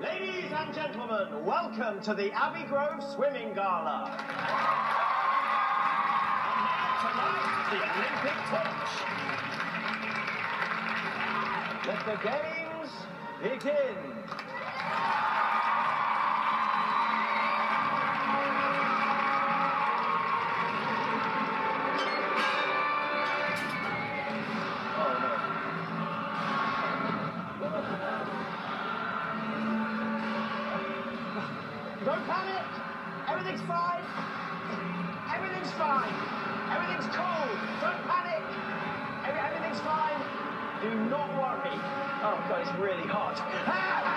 Ladies and gentlemen, welcome to the Abbey Grove Swimming Gala. And now tonight, the Olympic torch. Let the games begin. Don't panic. Everything's fine. Everything's fine. Everything's cool. Don't panic. Every, everything's fine. Do not worry. Oh god, it's really hot. Ah!